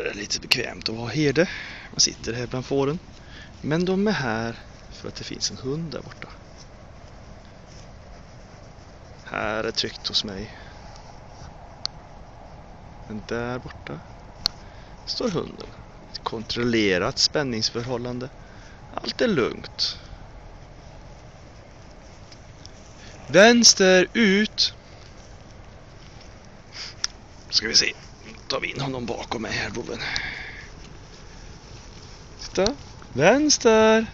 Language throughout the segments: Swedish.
är det lite bekvämt att vara herde. Man sitter här bland fåren. Men de är här för att det finns en hund där borta. Här är tryggt hos mig. Men där borta står hunden. Ett kontrollerat spänningsförhållande. Allt är lugnt. Vänster ut! Ska vi se. Tar vi in honom bakom mig här, boven. Titta. Vänster!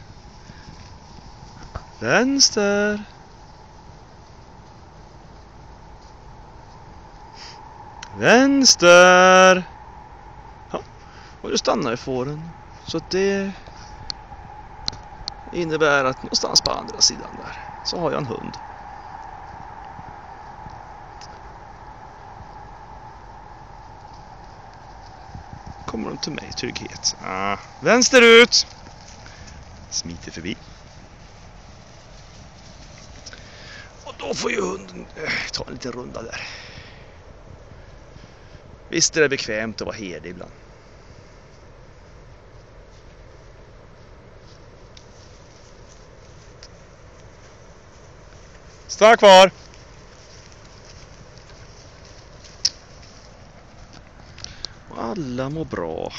Vänster! Vänster! Ja, och nu stannar ju fåren. Så att det innebär att någonstans på andra sidan där så har jag en hund. Kommer de till mig i trygghet. Ah, vänsterut! Smiter förbi. Och då får ju hunden eh, ta en liten runda där. Visst är det bekvämt att vara herde ibland. Stanna kvar! Alla mår bra.